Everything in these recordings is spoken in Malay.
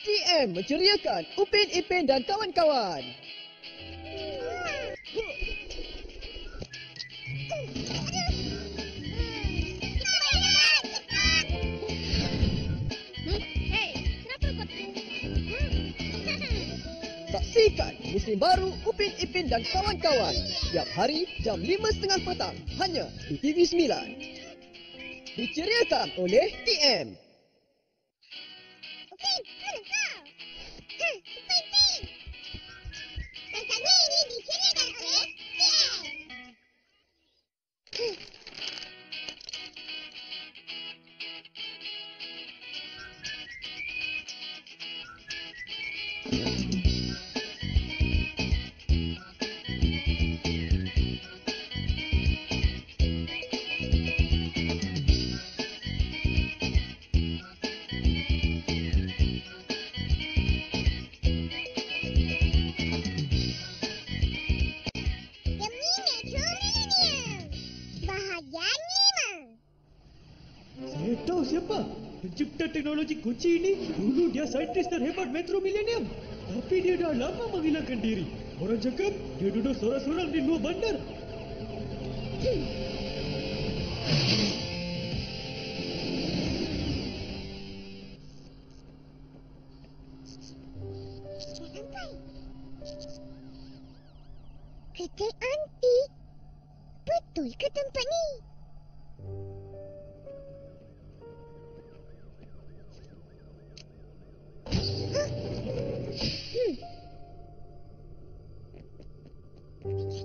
TM menceriakan Upin Ipin dan kawan-kawan. Saksikan musim baru Upin Ipin dan kawan-kawan setiap hari jam 5.30 petang hanya di TV9. Diceriakan oleh TM. Tahu siapa. Pencipta teknologi kunci ini dulu dia saintis terhebat Metro Millennium. Tapi dia dah lama menghilangkan diri. Orang cakap dia duduk sorang-sorang di luar bandar. Sampai. Kedai antik. Betul ke tempat ni?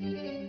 Mm-hmm.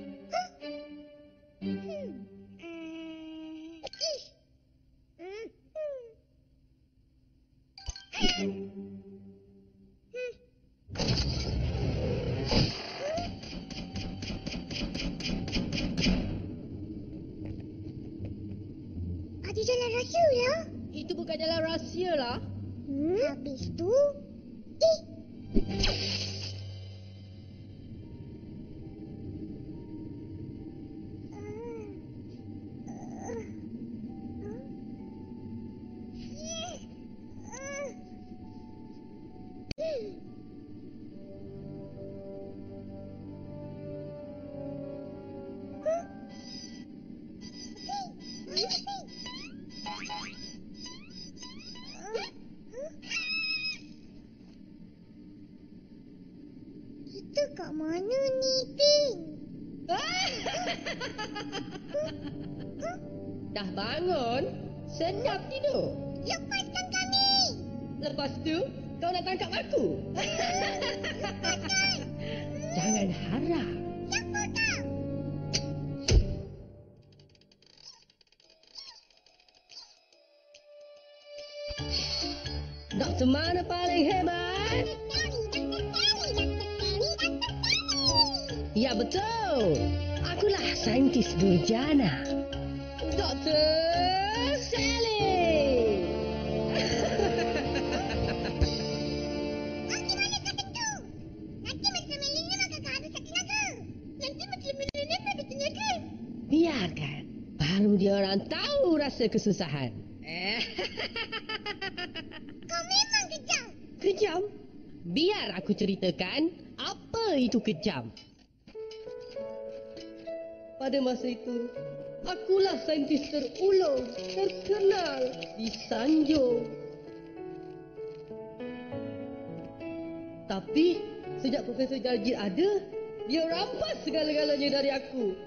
Kita kat mana ni, Ting? Dah bangun? Sedap tidur. Lepaskan! Lepas tu, kau nak tangkap aku? Jangan harap. Doktor mana paling hebat? Ya betul. Akulah saintis durjana. Doktor Sally. Rasa kesusahan. Kau memang kejam. kejam. Biar aku ceritakan apa itu kejam. Pada masa itu, akulah saintis terulung, terkenal, disanjung. Tapi, sejak Profesor Jarjit ada, dia rampas segala-galanya dari aku.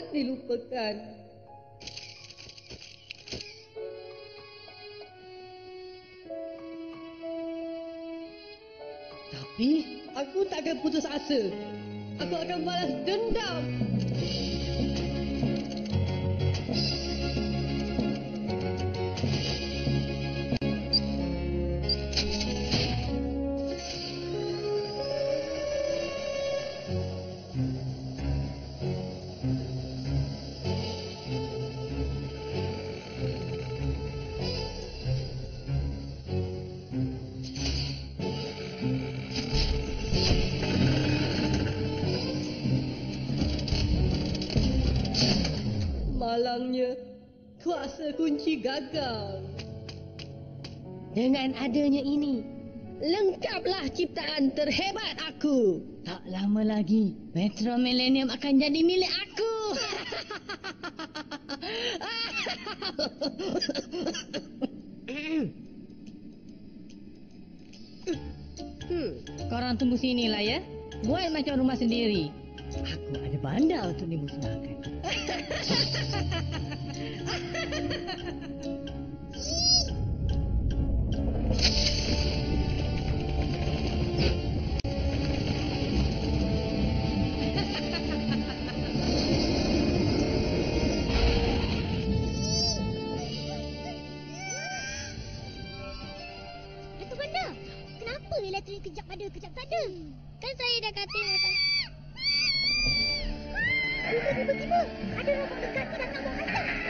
Dan dilupakan. Tapi aku tak akan putus asa. Aku akan balas dendam. Malangnya, kuasa kunci gagal. Dengan adanya ini, lengkaplah ciptaan terhebat aku. Tak lama lagi, Metro Millennium akan jadi milik aku. hmm, korang tunggu sini lah ya. Buat macam rumah sendiri. Aku ada bandar untuk dimusnahkan. Kenapa elektrik kejap ada, kejap tak ada? Kan saya dah kata. Tiba-tiba, ada robot dekat datang buat kacau.